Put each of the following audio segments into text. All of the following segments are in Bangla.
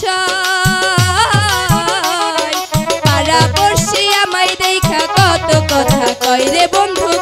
ছাই। পাড়া পড়শি আমায় দেখা কত কথা কয় বন্ধু?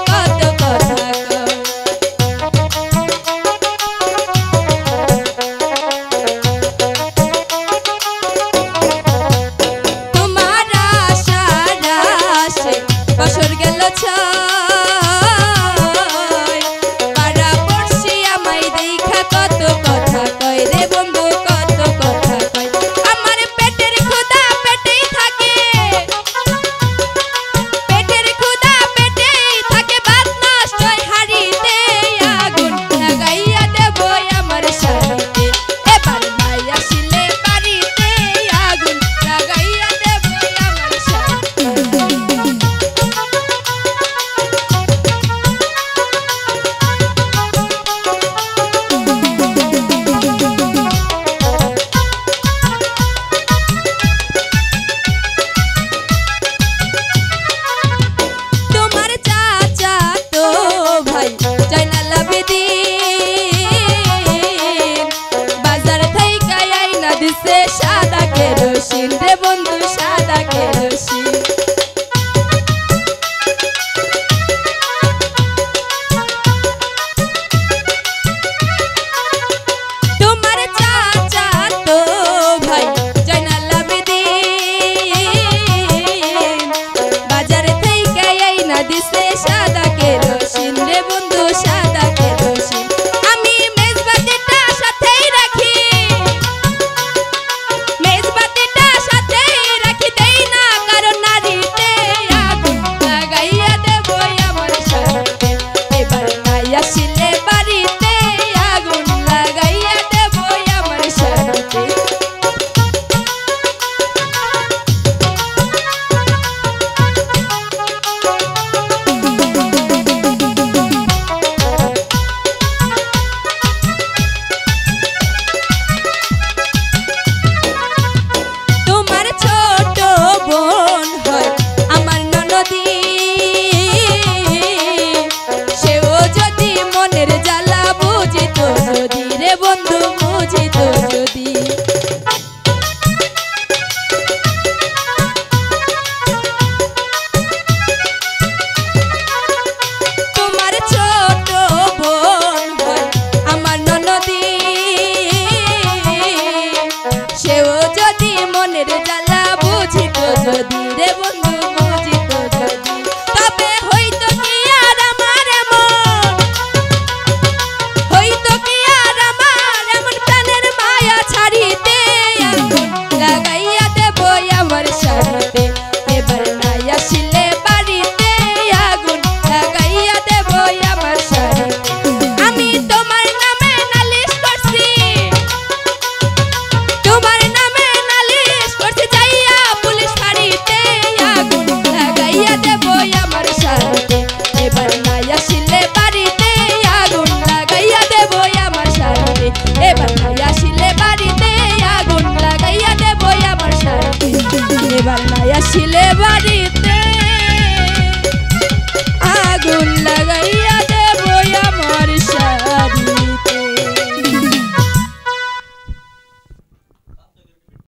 কেরোসিন রে বন্ধু সাদা কেরোসিন